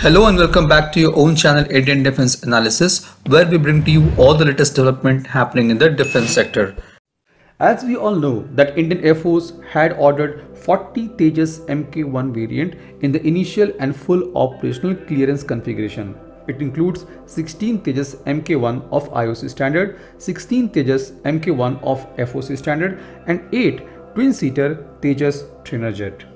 Hello and welcome back to your own channel Indian Defense Analysis where we bring to you all the latest development happening in the defense sector. As we all know that Indian Air Force had ordered 40 Tejas Mk1 variant in the initial and full operational clearance configuration. It includes 16 Tejas Mk1 of IOC standard, 16 Tejas Mk1 of FOC standard and 8 twin-seater Tejas trainer jet.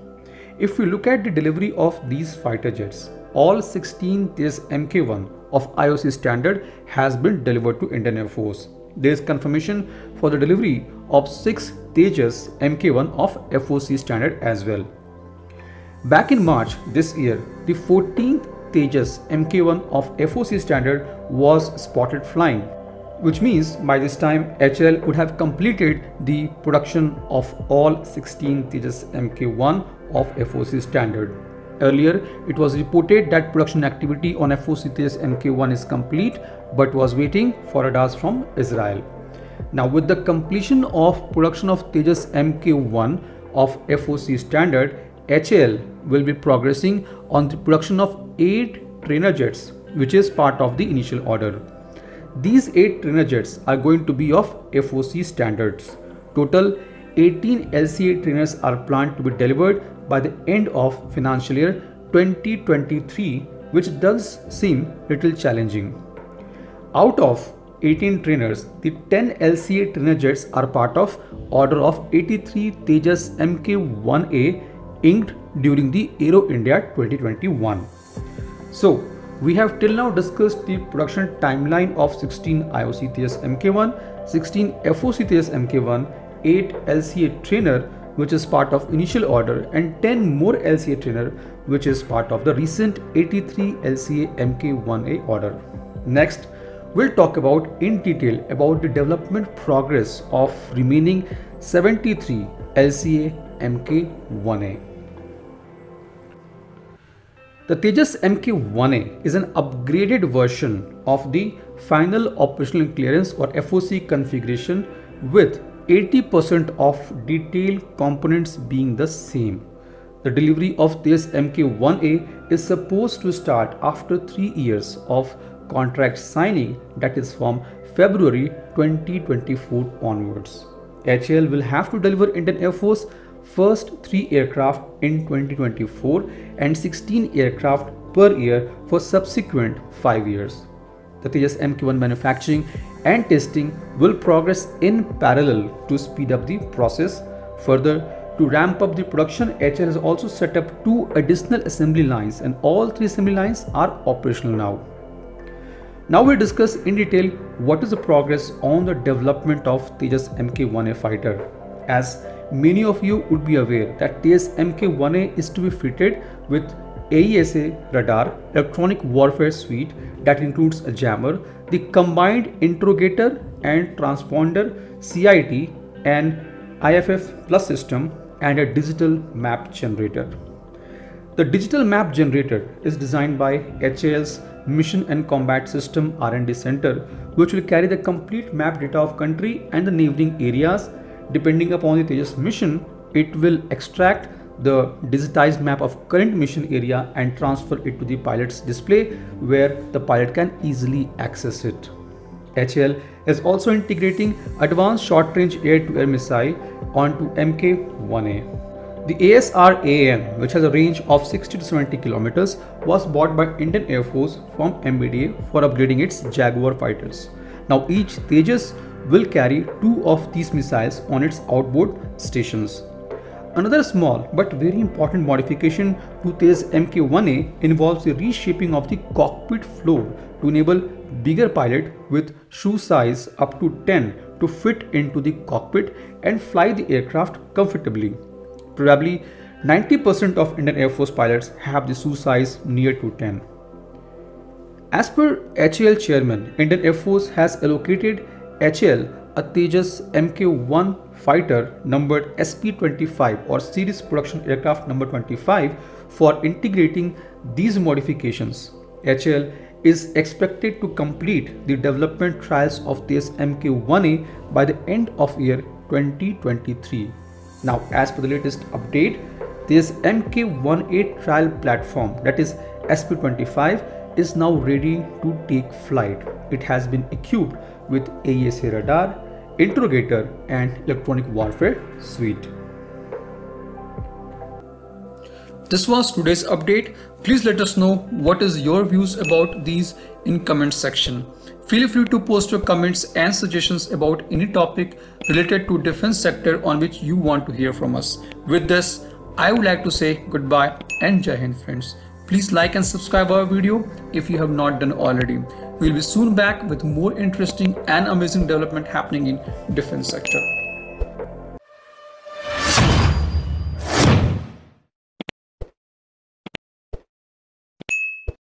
If we look at the delivery of these fighter jets, all 16 Tejas Mk1 of IOC standard has been delivered to Indian Air Force. There is confirmation for the delivery of 6 Tejas Mk1 of FOC standard as well. Back in March this year, the 14th Tejas Mk1 of FOC standard was spotted flying, which means by this time HAL would have completed the production of all 16 Tejas Mk1 of FOC standard. Earlier, it was reported that production activity on FOC Tejas Mk1 is complete but was waiting for radars from Israel. Now with the completion of production of Tejas Mk1 of FOC standard, HAL will be progressing on the production of 8 trainer jets which is part of the initial order. These 8 trainer jets are going to be of FOC standards. Total 18 LCA trainers are planned to be delivered by the end of financial year 2023 which does seem little challenging. Out of 18 trainers, the 10 LCA trainer jets are part of order of 83 Tejas Mk1A inked during the Aero India 2021. So, we have till now discussed the production timeline of 16 IOC Tejas Mk1, 16 FOC Tejas Mk1, 8 LCA trainer which is part of initial order and 10 more LCA trainer which is part of the recent 83 LCA MK1A order. Next, we'll talk about in detail about the development progress of remaining 73 LCA MK1A. The Tejas MK1A is an upgraded version of the final operational clearance or FOC configuration with 80% of detail components being the same. The delivery of this MK1A is supposed to start after 3 years of contract signing that is from February 2024 onwards. HAL will have to deliver Indian Air Force first 3 aircraft in 2024 and 16 aircraft per year for subsequent 5 years. The Tejas MK1 manufacturing and testing will progress in parallel to speed up the process. Further, to ramp up the production, HAL has also set up two additional assembly lines and all three assembly lines are operational now. Now we'll discuss in detail what is the progress on the development of Tejas Mk1A fighter. As many of you would be aware that Tejas Mk1A is to be fitted with AESA radar electronic warfare suite that includes a jammer, the combined interrogator and transponder CIT and IFF plus system and a digital map generator. The digital map generator is designed by HAL's Mission and Combat System R&D Center which will carry the complete map data of country and the neighboring areas. Depending upon the Tejas mission, it will extract the digitized map of current mission area and transfer it to the pilot's display where the pilot can easily access it. HAL is also integrating advanced short-range air-to-air missile onto MK-1A. The ASRAAM, which has a range of 60 to 70 kilometers, was bought by Indian Air Force from MBDA for upgrading its Jaguar fighters. Now each Tejas will carry two of these missiles on its outboard stations. Another small but very important modification to Tejas MK1A involves the reshaping of the cockpit floor to enable bigger pilot with shoe size up to 10 to fit into the cockpit and fly the aircraft comfortably. Probably 90% of Indian Air Force pilots have the shoe size near to 10. As per HAL chairman, Indian Air Force has allocated HAL a Tejas Mk1 fighter numbered SP25 or series production aircraft number 25 for integrating these modifications. HAL is expected to complete the development trials of this Mk1A by the end of year 2023. Now as per the latest update, this MK1A trial platform that is SP-25 is now ready to take flight. It has been equipped with AESA radar, interrogator and electronic warfare suite. This was today's update. Please let us know what is your views about these in comment section. Feel free to post your comments and suggestions about any topic related to defense sector on which you want to hear from us. With this, I would like to say goodbye and Jai Hind friends. Please like and subscribe our video if you have not done already. We'll be soon back with more interesting and amazing development happening in defense sector.